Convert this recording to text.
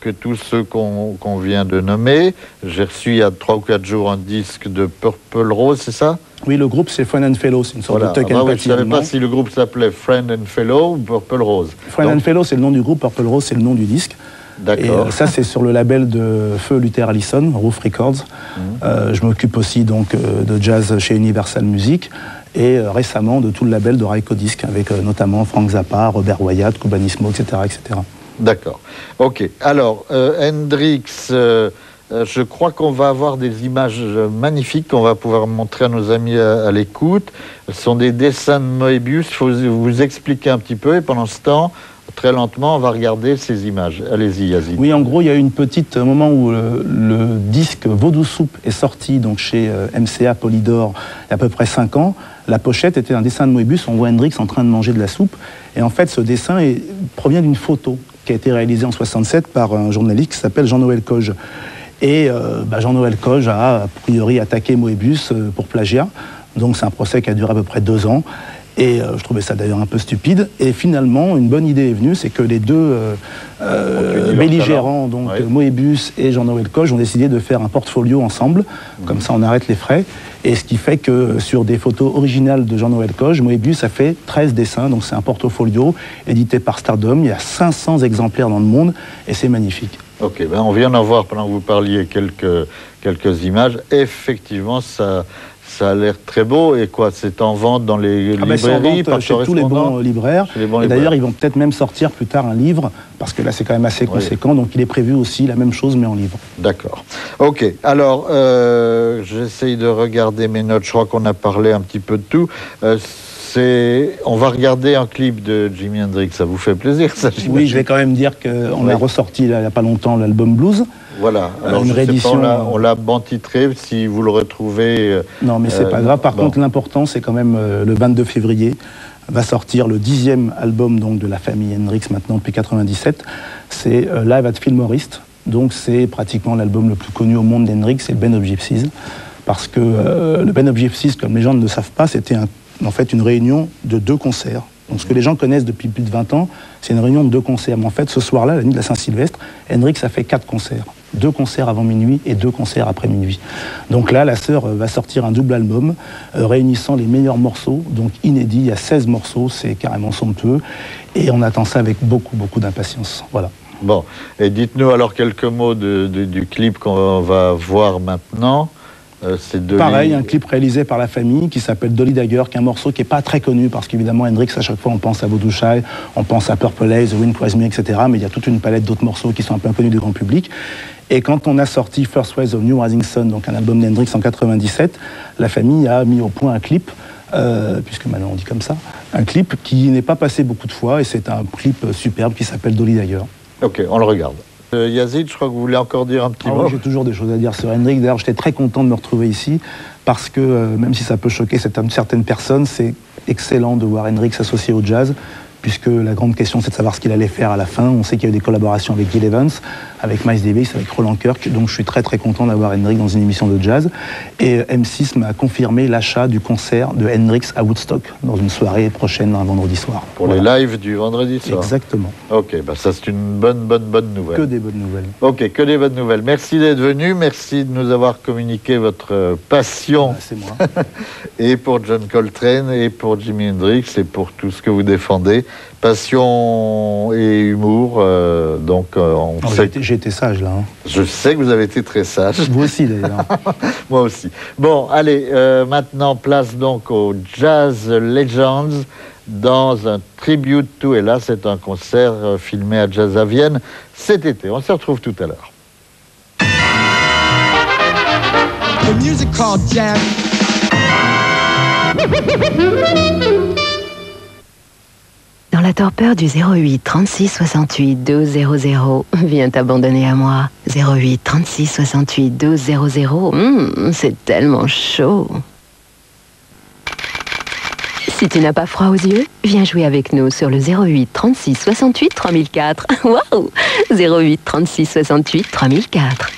que tous ceux qu'on vient de nommer. J'ai reçu il y a trois ou quatre jours un disque de Purple Rose, c'est ça? Oui, le groupe, c'est Friend and Fellow, c'est une sorte Voilà. de tuck Ah bah and oui, je ne savais pas si le groupe s'appelait Friend and Fellow ou Purple Rose. Friend Donc, and Fellow, c'est le nom du groupe, Purple Rose, c'est le nom du disque. Et D'accord. euh, ça, c'est sur le label de Feu Luther Allison, Roof Records. Mhm. Euh, je m'occupe aussi donc euh, de jazz chez Universal Music et récemment de tout le label de Raiko Disc avec notamment Frank Zappa, Robert Wyatt, Cubanismo, etc. etc. D'accord. Ok. Alors, euh, Hendrix, euh, euh, je crois qu'on va avoir des images magnifiques qu'on va pouvoir montrer à nos amis à, l'écoute. Ce sont des dessins de Moebius. Il faut vous expliquer un petit peu et pendant ce temps, très lentement, on va regarder ces images. Allez-y, Yazid. Oui, en gros, il y a eu une petite moment où le, disque Vaudou Soupe est sorti donc chez MCA Polydor il y a à peu près 5 ans. La pochette était un dessin de Moebius. On voit Hendrix en train de manger de la soupe. Et en fait, ce dessin provient d'une photo qui a été réalisée en 67 par un journaliste qui s'appelle Jean-Noël Coge. Et euh, bah, Jean-Noël Coge a a priori attaqué Moebius euh, pour plagiat. Donc c'est un procès qui a duré à peu près deux ans. Et euh, je trouvais ça d'ailleurs un peu stupide. Et finalement, une bonne idée est venue, c'est que les deux euh, euh, belligérants, donc Ouais. Moebius et Jean-Noël Coge, ont décidé de faire un portfolio ensemble. Comme ça, on arrête les frais. Et ce qui fait que sur des photos originales de Jean-Noël Coge, Moebius a fait 13 dessins. Donc c'est un portfolio édité par Stardom. Il y a 500 exemplaires dans le monde et c'est magnifique. Ok, ben on vient d'en voir pendant que vous parliez quelques, quelques images. Effectivement, ça, ça a l'air très beau. Et quoi, c'est en vente dans les Ah ben, librairies, vente, par chez tous les bons euh, libraires. D'ailleurs, ils vont peut-être même sortir plus tard un livre, parce que là, c'est quand même assez Oui. conséquent. Donc, il est prévu aussi la même chose, mais en livre. D'accord. Ok. Alors, euh, j'essaye de regarder mes notes. Je crois qu'on a parlé un petit peu de tout. Euh, on va regarder un clip de Jimi Hendrix. Ça vous fait plaisir, ça Oui, je vais quand même dire qu'on Oui. a ressorti il n'y a pas longtemps l'album Blues. Voilà. Euh, Alors, une pas, on l'a- euh, on l'a bantitré. Si vous le retrouvez. euh, Non, mais c'est Euh, pas grave. Par bon. contre, l'important, c'est quand même euh, le 22 février va sortir le dixième album donc de la famille Hendrix maintenant depuis 97. C'est euh, Live at Fillmorist. Donc c'est pratiquement l'album le plus connu au monde d'Hendrix, c'est le Ben of Gypsies. Parce que euh, le Ben of Gypsies, comme les gens ne le savent pas, c'était un- en fait une réunion de deux concerts. Donc ce que les gens connaissent depuis plus de 20 ans, c'est une réunion de deux concerts. Mais en fait, ce soir-là, la nuit de la Saint-Sylvestre, Hendrix a fait quatre concerts. Deux concerts avant minuit et deux concerts après minuit. Donc là, la sœur euh, va sortir un double album euh, réunissant les meilleurs morceaux, donc inédits. Il y a 16 morceaux, c'est carrément somptueux. Et on attend ça avec beaucoup, beaucoup d'impatience. Voilà. Bon. Et dites-nous alors quelques mots du clip qu'on va voir maintenant. Euh, de Pareil, un clip réalisé par la famille qui s'appelle Dolly Dagger, qui est un morceau qui n'est pas très connu parce qu'évidemment Hendrix, à chaque fois, on pense à Voodoo Shy, on pense à Purple Haze, The Wind Cries Me, etc. Mais il y a toute une palette d'autres morceaux qui sont un peu inconnus du grand public. Et quand on a sorti First Ways of New Rising Sun, donc un album d'Hendrix en 97, la famille a mis au point un clip, euh, puisque maintenant on dit comme ça, un clip qui n'est pas passé beaucoup de fois et c'est un clip superbe qui s'appelle Dolly Dagger. Ok, on le regarde. Euh, Yazid, je crois que vous voulez encore dire un petit Ah mot. oui, J'ai toujours des choses à dire sur Hendrix. D'ailleurs, j'étais très content de me retrouver ici parce que, euh, même si ça peut choquer certaines certaines personnes, c'est excellent de voir Hendrix associé au jazz. Puisque la grande question, c'est de savoir ce qu'il allait faire à la fin. On sait qu'il y a eu des collaborations avec Gil Evans, avec Miles Davis, avec Roland Kirk. Donc, je suis très, très content d'avoir Hendrix dans une émission de jazz. Et euh, M6 m'a confirmé l'achat du concert de Hendrix à Woodstock dans une soirée prochaine, un vendredi soir. Pour Voilà. les lives du vendredi soir. Exactement. Ok, bah ça c'est une bonne, bonne, bonne nouvelle. Que des bonnes nouvelles. Ok, que des bonnes nouvelles. Merci d'être venu, merci de nous avoir communiqué votre euh, passion Ah, c'est moi. et pour John Coltrane et pour Jimi Hendrix et pour tout ce que vous défendez. Passion et humour, euh, donc euh, on Oh, J'ai sait- été- j'ai été sage là. hein. je sais que vous avez été très sage. Vous aussi d'ailleurs. Moi aussi. Bon, allez, euh, maintenant place donc au Jazz Legends dans un tribute to, et là c'est un concert euh, filmé à Jazz à Vienne cet été. On se retrouve tout à l'heure. The music called jazz. La torpeur du 08 36 68 12 00, viens t'abandonner à moi. 08 36 68 12 00, hum, c'est tellement chaud. Si tu n'as pas froid aux yeux, viens jouer avec nous sur le 08 36 68 3004. Waouh 08 36 68 3004.